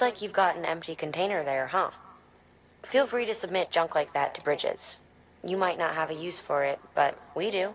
Looks like you've got an empty container there, huh? Feel free to submit junk like that to Bridges. You might not have a use for it, but we do.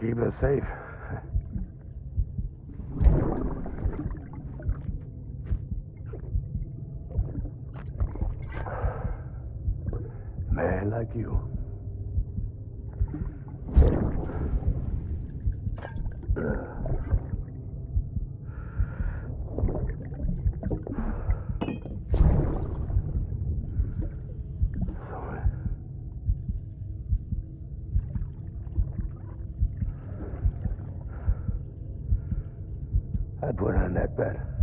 keep us safe. that bet.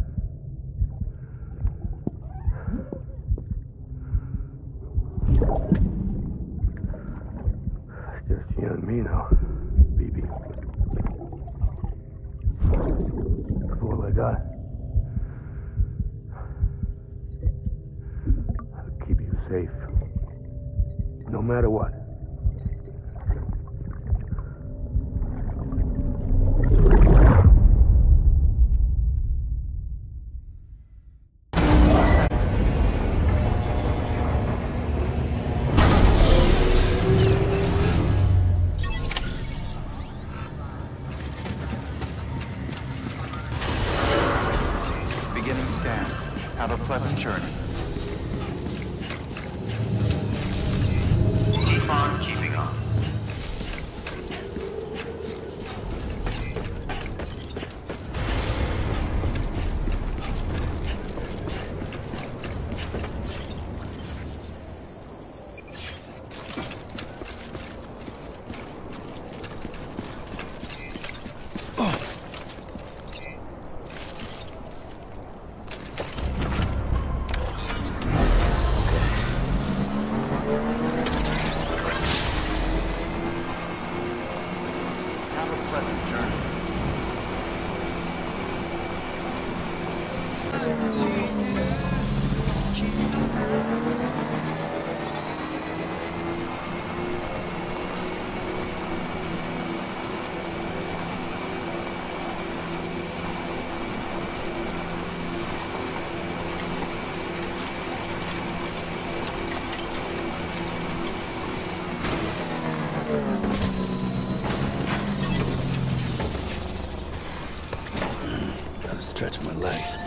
stretch my legs.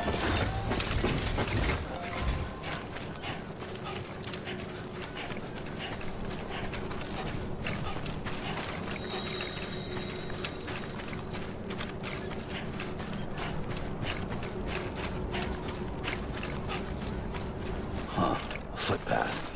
Huh, a footpath.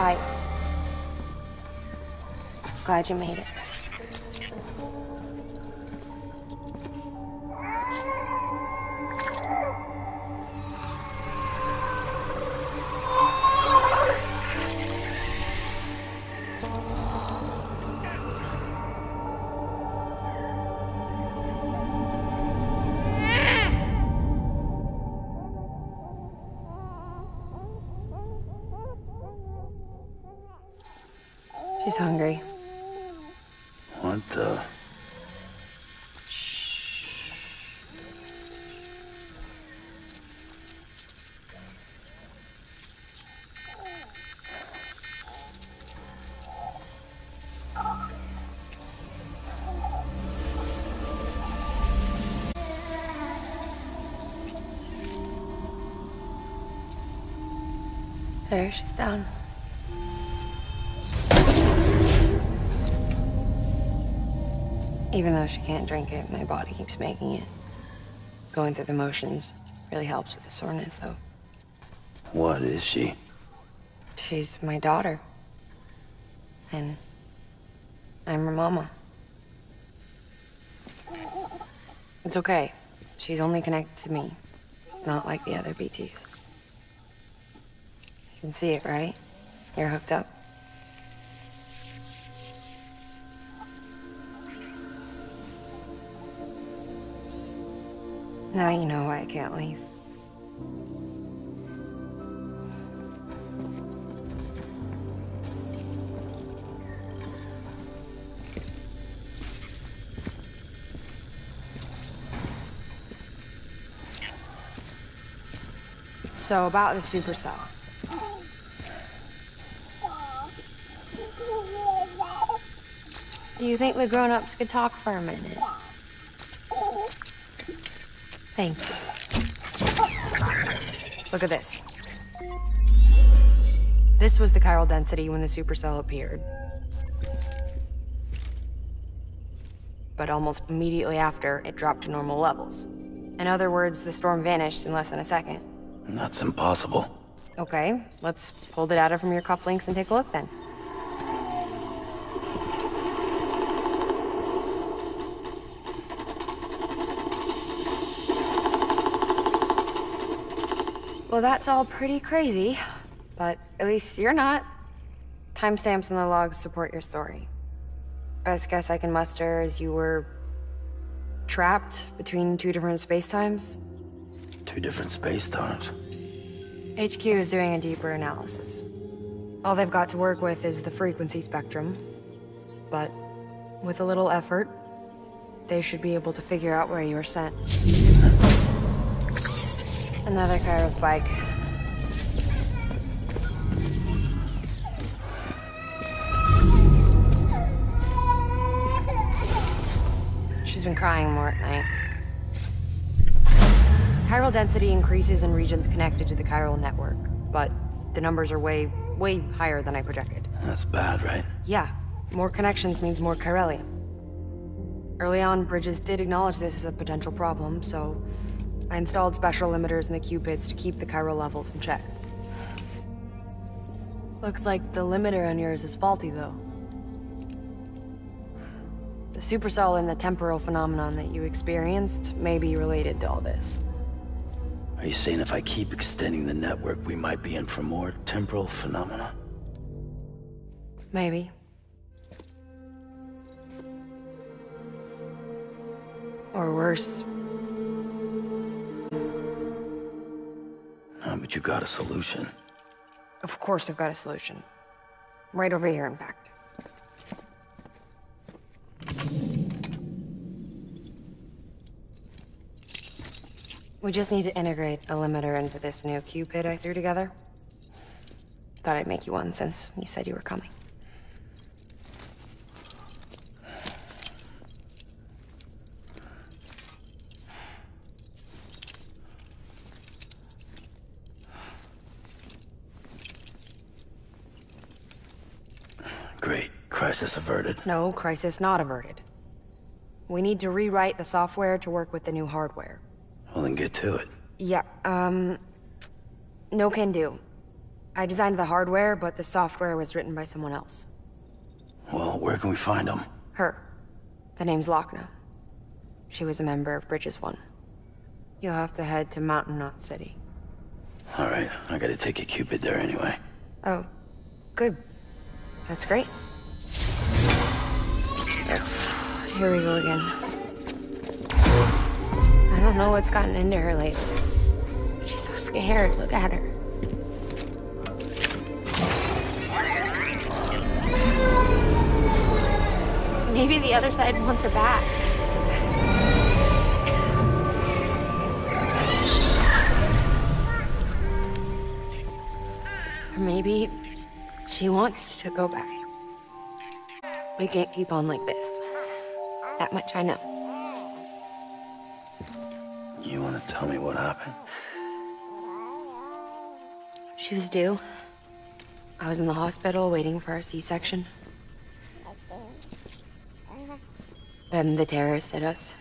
fight. Glad you made it. She's hungry. Even though she can't drink it, my body keeps making it. Going through the motions really helps with the soreness, though. What is she? She's my daughter. And I'm her mama. It's okay. She's only connected to me. It's Not like the other BTs. You can see it, right? You're hooked up. Now you know why I can't leave. So about the supercell. Do you think the grown-ups could talk for a minute? Thank you. Look at this. This was the chiral density when the supercell appeared. But almost immediately after, it dropped to normal levels. In other words, the storm vanished in less than a second. That's impossible. Okay, let's pull the data from your cufflinks and take a look then. Well, that's all pretty crazy, but at least you're not. Timestamps in the logs support your story. Best guess I can muster is you were trapped between two different spacetimes. Two different space times. HQ is doing a deeper analysis. All they've got to work with is the frequency spectrum. But with a little effort, they should be able to figure out where you were sent. Another chiral spike. She's been crying more at night. Chiral density increases in regions connected to the chiral network, but the numbers are way, way higher than I projected. That's bad, right? Yeah, more connections means more chiralium. Early on, Bridges did acknowledge this as a potential problem, so I installed special limiters in the Q-pids to keep the chiral levels in check. Looks like the limiter on yours is faulty, though. The supercell and the temporal phenomenon that you experienced may be related to all this. Are you saying if I keep extending the network, we might be in for more temporal phenomena? Maybe. Or worse. But you got a solution. Of course I've got a solution. Right over here, in fact. We just need to integrate a limiter into this new Q-pid I threw together. Thought I'd make you one since you said you were coming. Great. Crisis averted. No, crisis not averted. We need to rewrite the software to work with the new hardware. Well, then get to it. Yeah, um... No can do. I designed the hardware, but the software was written by someone else. Well, where can we find them? Her. The name's Lockne. She was a member of Bridges One. You'll have to head to Mountain Knot City. All right, I gotta take a Q-pid there anyway. Oh, good. That's great. Here we go again. I don't know what's gotten into her lately. She's so scared. Look at her. Maybe the other side wants her back. Or maybe she wants to go back. We can't keep on like this. That much I know. You want to tell me what happened? She was due. I was in the hospital waiting for our C-section. Then the terrorists hit us.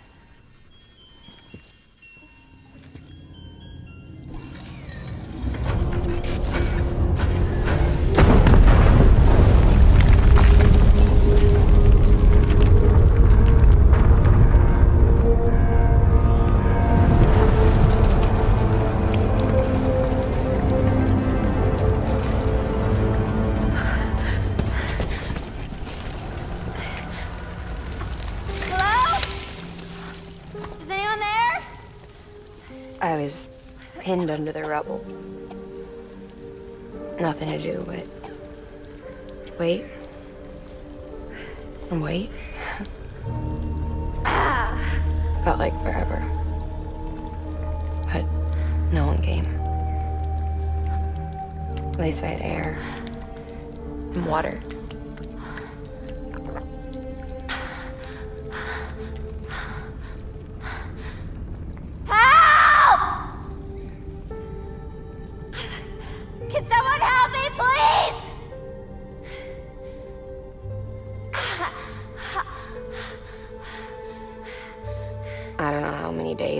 Rubble. Nothing to do but wait and wait. Felt like forever. But no one came. They said air and water.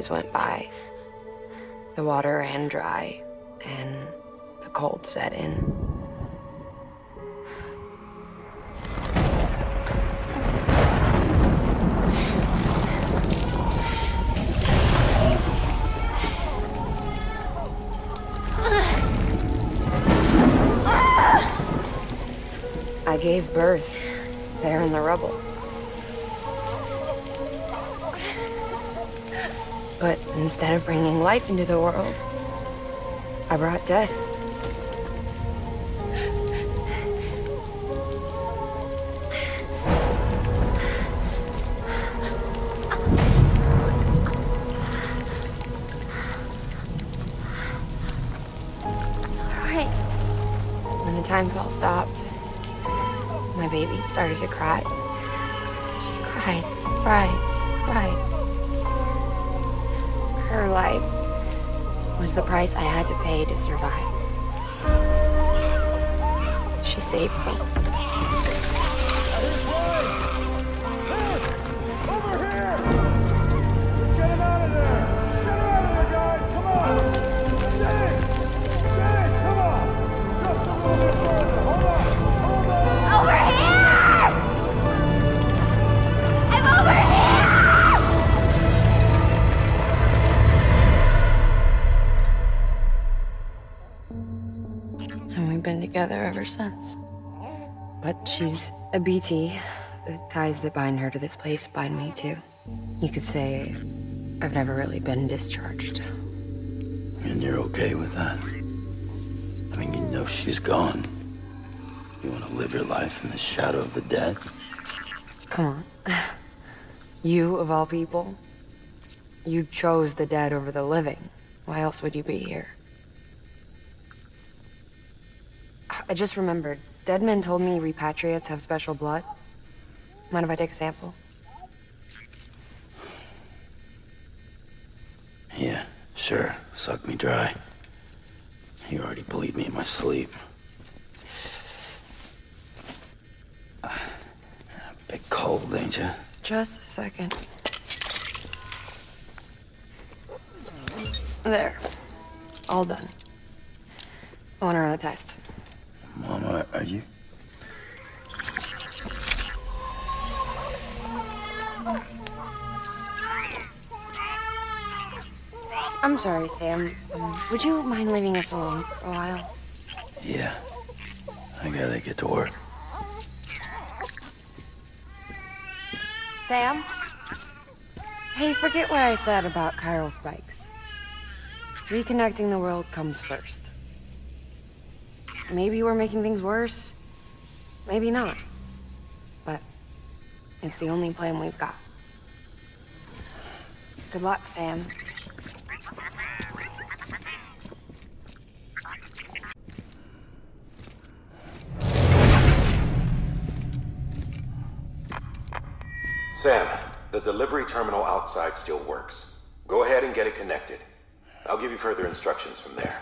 Went by. The water ran dry, and the cold set in. I gave birth there in the rubble. But instead of bringing life into the world, I brought death. Alright. When the timefall stopped, my baby started to cry. She cried, cried. Life was the price I had to pay to survive. She saved me. Together ever since. But she's a BT. The ties that bind her to this place bind me too. You could say I've never really been discharged. And you're okay with that? I mean, you know she's gone. You want to live your life in the shadow of the dead? Come on. You, of all people, you chose the dead over the living. Why else would you be here? I just remembered. Deadman told me repatriates have special blood. Mind if I take a sample? Yeah, sure. Suck me dry. You already believed me in my sleep. Ah, Big cold, ain't you? Just a second. There. All done. I want to run a test. Are you? I'm sorry, Sam. Would you mind leaving us alone for a while? Yeah. I gotta get to work. Sam? Hey, forget what I said about chiral spikes. Reconnecting the world comes first. Maybe we're making things worse. Maybe not. But It's the only plan we've got. Good luck, Sam. Sam, the delivery terminal outside still works. Go ahead and get it connected. I'll give you further instructions from there.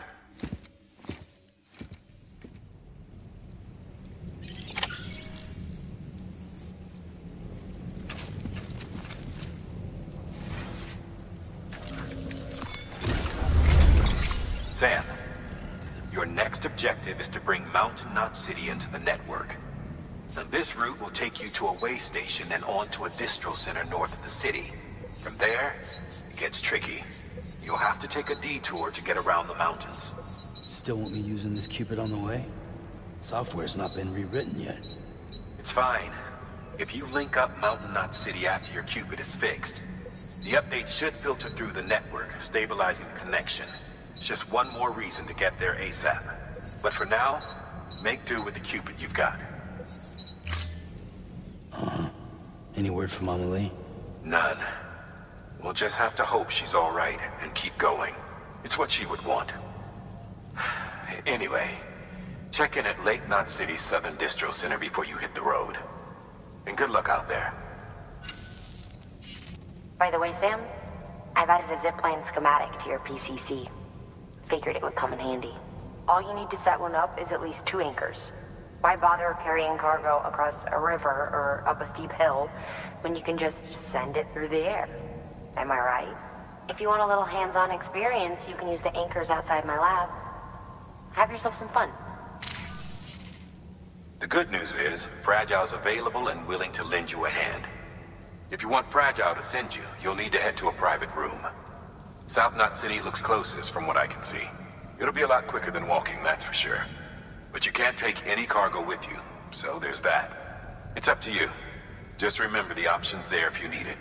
Mountain Knot City into the network. Now, this route will take you to a way station and on to a distro center north of the city. From there, it gets tricky. You'll have to take a detour to get around the mountains. Still want me using this Q-pid on the way? Software's not been rewritten yet. It's fine. If you link up Mountain Knot City after your Q-pid is fixed, the update should filter through the network, stabilizing the connection. It's just one more reason to get there ASAP. But for now, make do with the Q-pid you've got. Uh-huh. Any word from Mama Lee? None. We'll just have to hope she's all right and keep going. It's what she would want. Anyway, check in at Lake Knot City's Southern Distro Center before you hit the road. And good luck out there. By the way, Sam, I've added a zipline schematic to your PCC. Figured it would come in handy. All you need to set one up is at least two anchors. Why bother carrying cargo across a river or up a steep hill when you can just send it through the air? Am I right? If you want a little hands-on experience, you can use the anchors outside my lab. Have yourself some fun. The good news is, Fragile's available and willing to lend you a hand. If you want Fragile to send you, you'll need to head to a private room. South Knot City looks closest from what I can see. It'll be a lot quicker than walking, that's for sure. But you can't take any cargo with you, so there's that. It's up to you. Just remember the option's there if you need it.